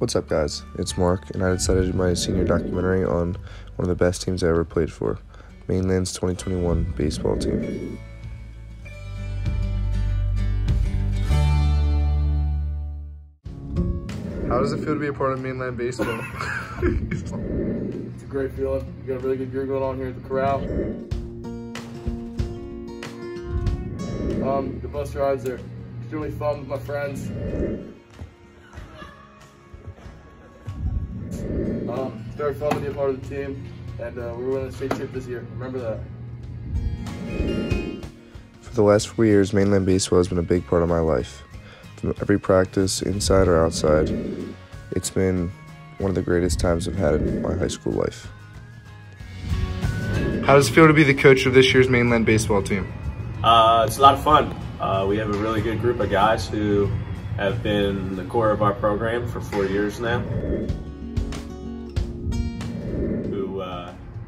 What's up, guys? It's Mark, and I decided to do my senior documentary on one of the best teams I ever played for Mainland's 2021 baseball team. How does it feel to be a part of Mainland baseball? It's a great feeling. We got a really good gear going on here at the corral. Um, the bus rides are extremely fun with my friends. Fun to be a part of the team, and uh, we were winning the state chip this year. Remember that. For the last four years, Mainland baseball has been a big part of my life. From every practice, inside or outside, it's been one of the greatest times I've had in my high school life. How does it feel to be the coach of this year's Mainland baseball team? Uh, it's a lot of fun. Uh, we have a really good group of guys who have been the core of our program for four years now.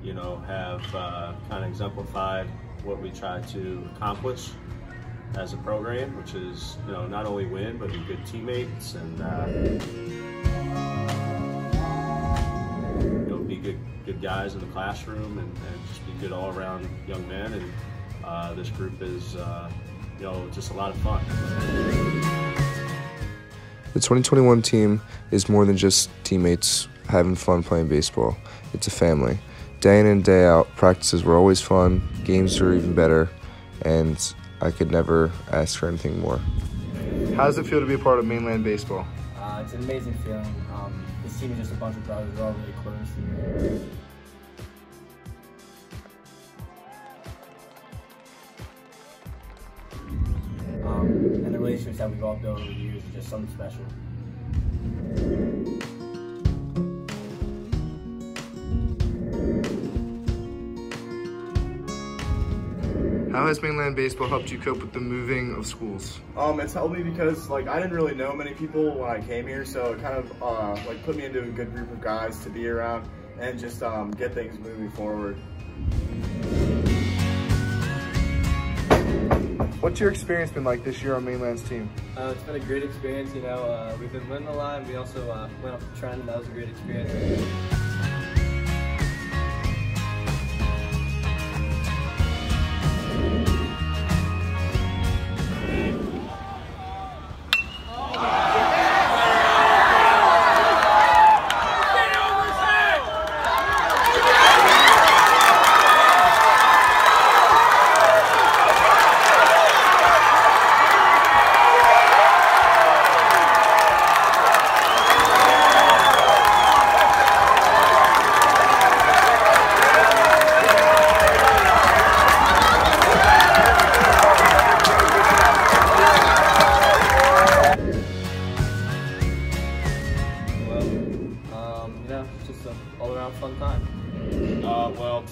You know, have uh, kind of exemplified what we try to accomplish as a program, which is, you know, not only win, but be good teammates and, uh, you know, be good, good guys in the classroom and, and just be good all-around young men. And uh, this group is, uh, you know, just a lot of fun. The 2021 team is more than just teammates having fun playing baseball. It's a family. Day in and day out, practices were always fun, games were even better, and I could never ask for anything more. How does it feel to be a part of mainland baseball? Uh, it's an amazing feeling. Um, this team is just a bunch of brothers. We're all really close. Um, and the relationships that we've all built over the years is just something special. How has mainland baseball helped you cope with the moving of schools? Um, it's helped me because like I didn't really know many people when I came here, so it kind of uh, like put me into a good group of guys to be around and just um, get things moving forward. What's your experience been like this year on mainland's team? Uh, it's been a great experience. You know, uh, we've been winning a lot, and we also uh, went up the trend, and that was a great experience.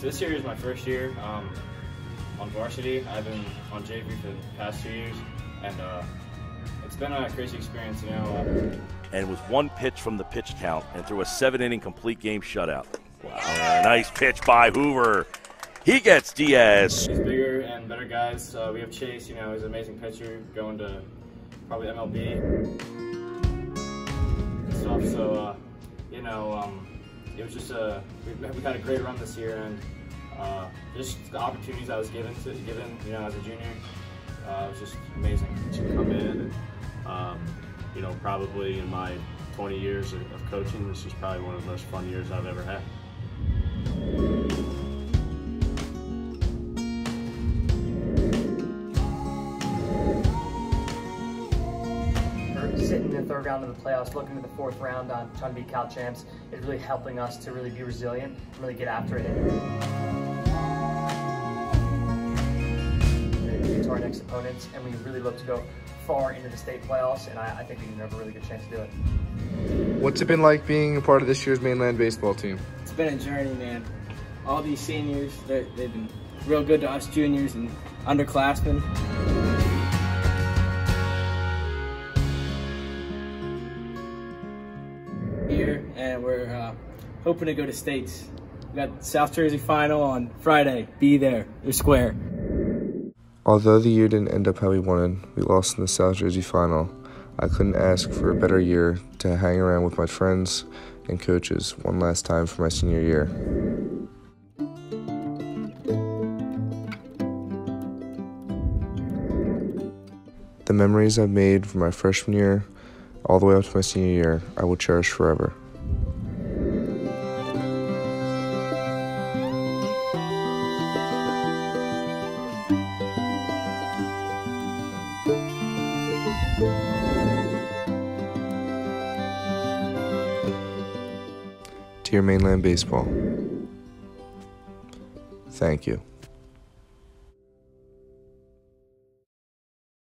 Uh, well, this year is my first year um, on varsity. I've been on JV for the past two years, and uh, it's been a crazy experience. You know, and was one pitch from the pitch count and threw a seven inning complete game shutout. Wow. A nice pitch by Hoover. He gets Diaz. these bigger and better guys. Uh, we have Chase. You know, he's an amazing pitcher, going to probably MLB and stuff. So, uh, you know, um, it was just a we, we had a great run this year, and uh, just the opportunities I was given to given, you know, as a junior, uh, it was just amazing to come in and. Um, you know, probably in my 20 years of, of coaching, this is probably one of the most fun years I've ever had. Third round of the playoffs, looking to the fourth round on trying to be Cal champs is really helping us to really be resilient, and really get after it, and to our next opponents. And we really look to go far into the state playoffs, and I, I think we can have a really good chance to do it. What's it been like being a part of this year's mainland baseball team? It's been a journey, man. All these seniors, they're- they've been real good to us juniors and underclassmen. We're uh, hoping to go to states. We got South Jersey final on Friday. Be there. They're square. Although the year didn't end up how we wanted, we lost in the South Jersey final. I couldn't ask for a better year to hang around with my friends and coaches one last time for my senior year. The memories I've made from my freshman year all the way up to my senior year, I will cherish forever. Dear Mainland Baseball, thank you.